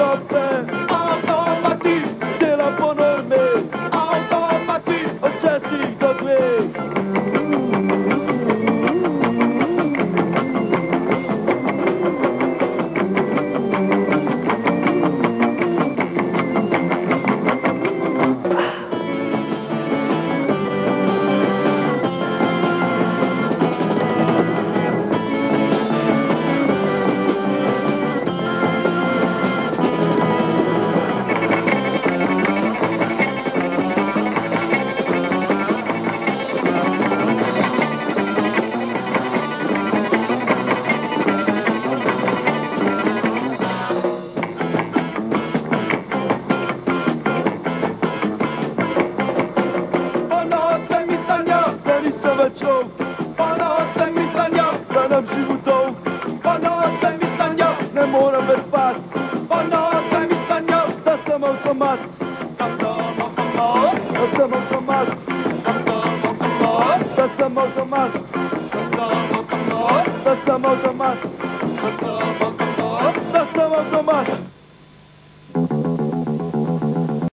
partistem mi nie moram wyrwać Panoce mi Za sam automat Za sam automat Za sam automat Za sam automat Za sam automat Za sam automat